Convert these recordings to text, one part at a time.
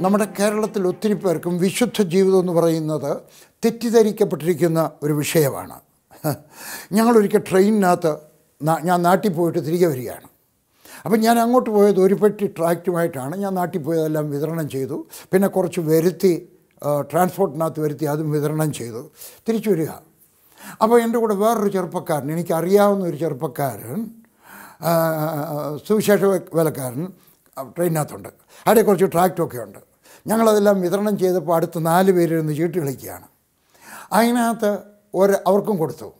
നമ്മുടെ കേരളത്തിൽ ഒത്തിരി പേർക്കും വിശുദ്ധ ജീവിതം എന്ന് പറയുന്നത് തെറ്റിദ്ധരിക്കപ്പെട്ടിരിക്കുന്ന ഒരു വിഷയമാണ്. ഞങ്ങളൊരിക്കൽ ട്രെയിനിനകത്ത് ഞാൻ നാട്ടിൽ പോയിട്ട് തിരികെ വരികയാണ്. അപ്പം ഞാൻ അങ്ങോട്ട് പോയത് ഒരു പെട്ടി ട്രാക്റ്റുമായിട്ടാണ്. ഞാൻ നാട്ടിൽ പോയതെല്ലാം വിതരണം ചെയ്തു. പിന്നെ കുറച്ച് വരുത്തി ട്രാൻസ്പോർട്ടിനകത്ത് വരുത്തി അതും വിതരണം ചെയ്തു. തിരിച്ചു വരിക. അപ്പോൾ എന്റെ കൂടെ വേറൊരു ചെറുപ്പക്കാരൻ എനിക്കറിയാവുന്ന ഒരു ചെറുപ്പക്കാരൻ സുവിശേഷ വേലക്കാരൻ ട്രെയിനകത്തുണ്ട് അവിടെ കുറച്ച് ട്രാക്റ്റൊക്കെ ഉണ്ട്. ഞങ്ങളതെല്ലാം വിതരണം ചെയ്തപ്പോൾ അടുത്ത് നാല് പേരിരുന്ന് ചീട്ട് കളിക്കുകയാണ്. അതിനകത്ത് ഒരു അവർക്കും കൊടുത്തു.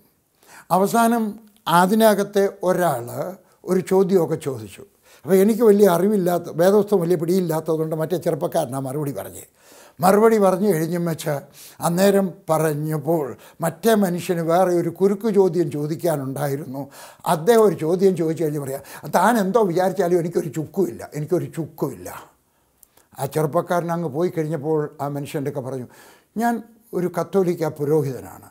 അവസാനം അതിനകത്തെ ഒരാൾ ഒരു ചോദ്യമൊക്കെ ചോദിച്ചു. അപ്പോൾ എനിക്ക് വലിയ അറിവില്ലാത്ത വേദവസ്തം വലിയ പിടിയില്ലാത്തതുകൊണ്ട് മറ്റേ ചെറുപ്പക്കാരനാണ് മറുപടി പറഞ്ഞേ മറുപടി പറഞ്ഞു കഴിഞ്ഞും വെച്ച് അന്നേരം പറഞ്ഞപ്പോൾ മറ്റേ മനുഷ്യന് വേറെ ഒരു കുരുക്ക് ചോദ്യം ചോദിക്കാനുണ്ടായിരുന്നു. അദ്ദേഹം ഒരു ചോദ്യം ചോദിച്ചു കഴിഞ്ഞ് പറയാം താൻ എന്തോ വിചാരിച്ചാലും എനിക്കൊരു ചുക്കുമില്ല എനിക്കൊരു ചുക്കുമില്ല. ആ ചെറുപ്പക്കാരൻ അങ്ങ് പോയി കഴിഞ്ഞപ്പോൾ ആ മനുഷ്യന്റെ ഒക്കെ പറഞ്ഞു ഞാൻ ഒരു കത്തോലിക്ക പുരോഹിതനാണ്.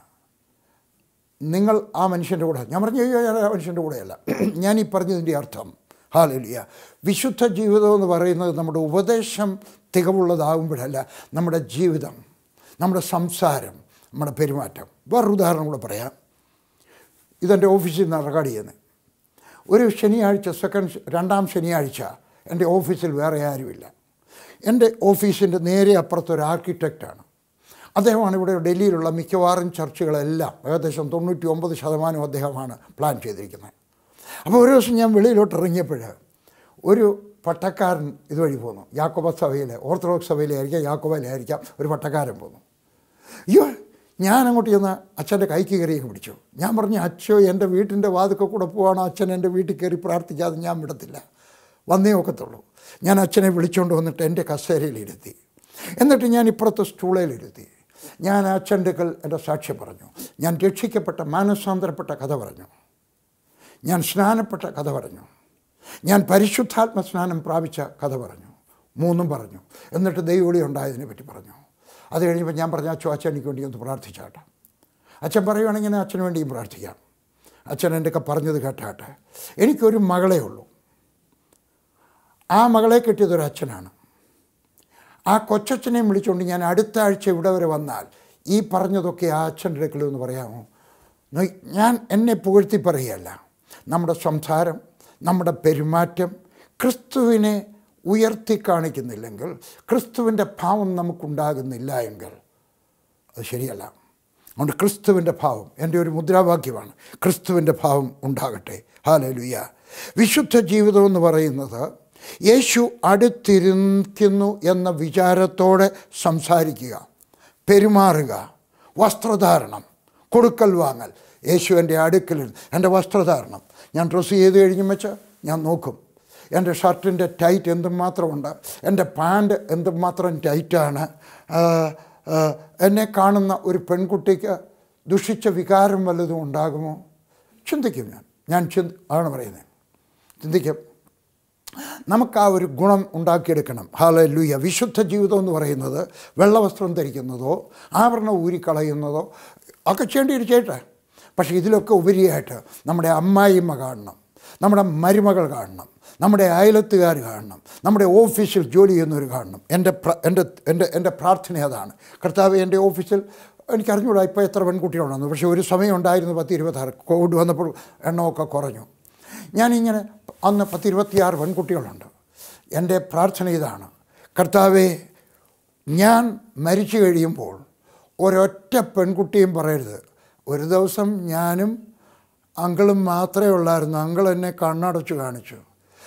നിങ്ങൾ ആ മനുഷ്യന്റെ കൂടെ ഞാൻ പറഞ്ഞു "അയ്യോ, ഞാൻ ആ മനുഷ്യന്റെ കൂടെയല്ല. ഞാൻ ഈ പറഞ്ഞതിന്റെ അർത്ഥം ഹാലലിയ. വിശുദ്ധ ജീവിതം എന്ന് പറയുന്നത് നമ്മുടെ ഉപദേശം തികവുള്ളതാകുമ്പോഴല്ല നമ്മുടെ ജീവിതം നമ്മുടെ സംസാരം നമ്മുടെ പെരുമാറ്റം. വേറൊരു ഉദാഹരണം കൂടെ പറയാം. ഇതെന്റെ ഓഫീസിൽ നിന്ന് റെക്കോർഡ് ചെയ്യുന്നത്. ഒരു ശനിയാഴ്ച സെക്കൻഡ് രണ്ടാം ശനിയാഴ്ച എന്റെ ഓഫീസിൽ വേറെ ആരുമില്ല. എന്റെ ഓഫീസിന്റെ നേരെ അപ്പുറത്തൊരു ആർക്കിടെക്റ്റാണ് അദ്ദേഹമാണ് ഇവിടെ ഡൽഹിയിലുള്ള മിക്കവാറും ചർച്ചകളെല്ലാം ഏകദേശം തൊണ്ണൂറ്റി ഒമ്പത് ശതമാനം അദ്ദേഹമാണ് പ്ലാൻ ചെയ്തിരിക്കുന്നത്. അപ്പോൾ ഒരു ദിവസം ഞാൻ വെളിയിലോട്ട് ഇറങ്ങിയപ്പോൾ ഒരു പട്ടക്കാരൻ ഇതുവഴി പോന്നു. യാക്കോബ സഭയിലെ ഓർത്തഡോക്സ് സഭയിലായിരിക്കാം യാക്കോബയിലായിരിക്കാം ഒരു പട്ടക്കാരൻ പോന്നു. അയ്യോ ഞാൻ അങ്ങോട്ട് ചെന്ന് അച്ഛന്റെ കൈക്ക് കയറിയൊക്കെ പിടിച്ചു. ഞാൻ പറഞ്ഞു അച്ഛോ എന്റെ വീട്ടിന്റെ വാതുക്ക കൂടെ പോവാണ്. അച്ഛൻ എന്റെ വീട്ടിൽ കയറി പ്രാർത്ഥിക്കാതെ ഞാൻ വിടത്തില്ല. വന്നേ ഒക്കത്തുള്ളൂ. ഞാൻ അച്ഛനെ വിളിച്ചുകൊണ്ട് വന്നിട്ട് എന്റെ കസേരയിലിരുത്തി. എന്നിട്ട് ഞാൻ ഇപ്പുറത്തെ സ്റ്റൂളയിലിരുത്തി ഞാൻ അച്ഛന്റെ എന്റെ സാക്ഷ്യം പറഞ്ഞു. ഞാൻ രക്ഷിക്കപ്പെട്ട മാനസാന്തരപ്പെട്ട കഥ പറഞ്ഞു. ഞാൻ സ്നാനപ്പെട്ട കഥ പറഞ്ഞു. ഞാൻ പരിശുദ്ധാത്മ സ്നാനം പ്രാപിച്ച കഥ പറഞ്ഞു. മൂന്നും പറഞ്ഞു. എന്നിട്ട് ദൈവവിളി ഉണ്ടായതിനെ പറ്റി പറഞ്ഞു. അത് കഴിഞ്ഞപ്പോൾ ഞാൻ പറഞ്ഞു അച്ഛൻ അച്ഛൻ വേണ്ടി ഒന്ന് പ്രാർത്ഥിച്ചാട്ടെ അച്ഛൻ പറയുവാണെങ്കിൽ ഞാൻ അച്ഛന് വേണ്ടിയും പ്രാർത്ഥിക്കാം. അച്ഛൻ എന്റെ ഒക്കെ പറഞ്ഞത് കേട്ടാട്ടെ. എനിക്കൊരു മകളേ ഉള്ളൂ. ആ മകളെ കിട്ടിയതൊരു അച്ഛനാണ്. ആ കൊച്ചച്ഛനെയും വിളിച്ചുകൊണ്ട് ഞാൻ അടുത്ത ആഴ്ച ഇവിടെ വരെ വന്നാൽ ഈ പറഞ്ഞതൊക്കെ ആ അച്ഛന്റെ അടുക്കലെന്ന് പറയാമോ? ഞാൻ എന്നെ പുകഴ്ത്തി പറയുകയല്ല. നമ്മുടെ സംസാരം നമ്മുടെ പെരുമാറ്റം ക്രിസ്തുവിനെ ഉയർത്തി കാണിക്കുന്നില്ലെങ്കിൽ ക്രിസ്തുവിന്റെ ഭാവം നമുക്കുണ്ടാകുന്നില്ല എങ്കിൽ അത് ശരിയല്ല. അതുകൊണ്ട് ക്രിസ്തുവിന്റെ ഭാവം എന്റെ ഒരു മുദ്രാവാക്യമാണ് ക്രിസ്തുവിന്റെ ഭാവം ഉണ്ടാകട്ടെ. ഹാലലുയ്യ വിശുദ്ധ ജീവിതം എന്ന് പറയുന്നത് യേശു അടുത്തിരിക്കുന്നു എന്ന വിചാരത്തോടെ സംസാരിക്കുക പെരുമാറുക വസ്ത്രധാരണം കൊടുക്കൽ വാങ്ങൽ യേശു എന്റെ അടുക്കലിൽ എന്റെ വസ്ത്രധാരണം ഞാൻ ഡ്രസ്സ് ചെയ്ത് കഴിഞ്ഞും വെച്ച് ഞാൻ നോക്കും. എന്റെ ഷർട്ടിന്റെ ടൈറ്റ് എന്തുമാത്രമുണ്ട് എന്റെ പാന്റ് എന്തുമാത്രം ടൈറ്റാണ് എന്നെ കാണുന്ന ഒരു പെൺകുട്ടിക്ക് ദുഷിച്ച വികാരം വല്ലതും ഉണ്ടാകുമോ? ചിന്തിക്കും ഞാൻ. ഞാൻ ചിന്ത ആണ് പറയുന്നത്. ചിന്തിക്കും. നമുക്ക് ആ ഒരു ഗുണം ഉണ്ടാക്കിയെടുക്കണം. ഹാല ലൂയ വിശുദ്ധ ജീവിതം എന്ന് പറയുന്നത് വെള്ളവസ്ത്രം ധരിക്കുന്നതോ ആഭരണം ഊരിക്കളയുന്നതോ ഒക്കെ ചെയ്യേണ്ടി ചെയ്യട്ടെ പക്ഷേ ഇതിലൊക്കെ ഉപരിയായിട്ട് നമ്മുടെ അമ്മായിമ്മ കാണണം നമ്മുടെ മരുമകൾ കാണണം നമ്മുടെ അയലത്തുകാർ കാണണം നമ്മുടെ ഓഫീസിൽ ജോലി ചെയ്യുന്നവർ കാണണം. എന്റെ എന്റെ എന്റെ എന്റെ പ്രാർത്ഥന അതാണ്. കർത്താവ് എന്റെ ഓഫീസിൽ എനിക്കറിഞ്ഞൂടാ ഇപ്പോൾ എത്ര പെൺകുട്ടികളുണ്ടെന്ന് പക്ഷേ ഒരു സമയം ഉണ്ടായിരുന്നു പത്ത് ഇരുപത്താറ് കോവിഡ് വന്നപ്പോൾ എണ്ണമൊക്കെ കുറഞ്ഞു. ഞാനിങ്ങനെ അന്ന് പത്ത് ഇരുപത്തിയാറ് പെൺകുട്ടികളുണ്ട്. എന്റെ പ്രാർത്ഥന ഇതാണ്. കർത്താവെ ഞാൻ മരിച്ചു കഴിയുമ്പോൾ ഒരൊറ്റ പെൺകുട്ടിയും പറയരുത്. ഒരു ദിവസം ഞാനും അങ്കിളും മാത്രമേ ഉള്ളായിരുന്നു. അങ്കിൾ എന്നെ കണ്ണടച്ചു കാണിച്ചു.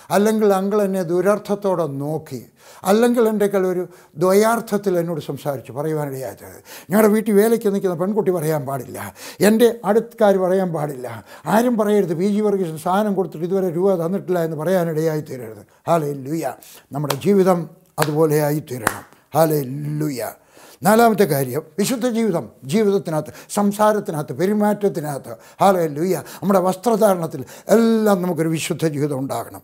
അല്ലെങ്കിൽ അങ്കിൾ എന്നെ ദുരർത്ഥത്തോടെ നോക്കി. അല്ലെങ്കിൽ എന്റെ ഒരു ദ്വയാർത്ഥത്തിൽ എന്നോട് സംസാരിച്ചു. പറയുവാനിടയായത്. ഞങ്ങളുടെ വീട്ടിൽ വേലയ്ക്ക് നിൽക്കുന്ന പെൺകുട്ടി പറയാൻ പാടില്ല. എന്റെ അടുത്തുകാർ പറയാൻ പാടില്ല. ആരും പറയരുത്. പി ജി വർഗീസ് സാധനം കൊടുത്തിട്ട് ഇതുവരെ രൂപ തന്നിട്ടില്ല എന്ന് പറയാനിടയായി തീരരുത്. ഹാലേ ലുയ നമ്മുടെ ജീവിതം അതുപോലെ ആയി തീരണം. ഹാലേ ലുയ നാലാമത്തെ കാര്യം വിശുദ്ധ ജീവിതം ജീവിതത്തിനകത്ത് സംസാരത്തിനകത്ത് പെരുമാറ്റത്തിനകത്ത്. ഹാലോ ലുയ നമ്മുടെ വസ്ത്രധാരണത്തിൽ എല്ലാം നമുക്കൊരു വിശുദ്ധ ജീവിതം ഉണ്ടാകണം.